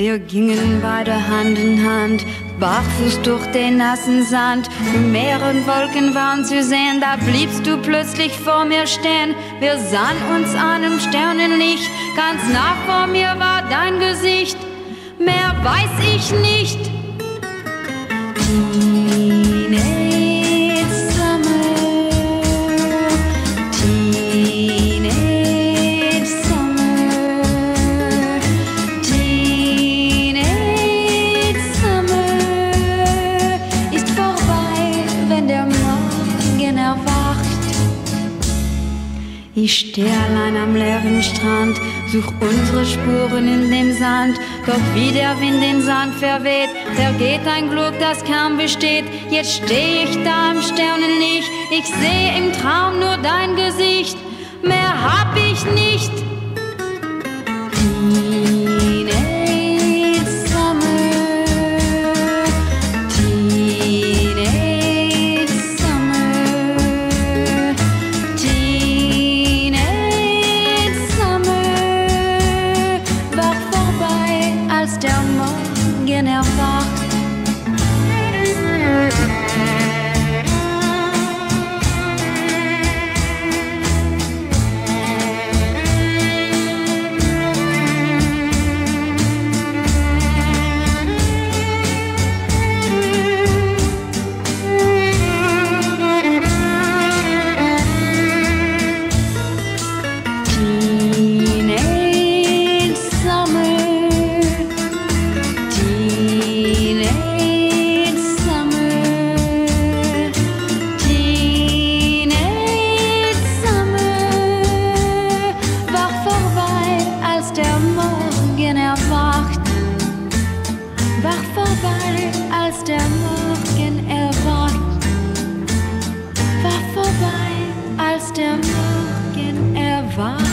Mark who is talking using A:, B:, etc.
A: Wir gingen beide Hand in Hand, barfuß durch den nassen Sand. Meer und Wolken waren zu sehen, da bliebst du plötzlich vor mir stehen. Wir sahen uns an im Sternenlicht, ganz nah vor mir war dein Gesicht. Mehr weiß ich nicht. Ich steh allein am leeren Strand, such unsere Spuren in dem Sand. Doch wie der Wind den Sand verweht, vergeht ein Glück, das kaum besteht. Jetzt steh ich da im Sternenlicht, ich seh im Traum nur dein Gesicht. Mehr hab ich nicht. down more. Wach vorbei, als der Morgen erwacht. Wach vorbei, als der Morgen erwacht.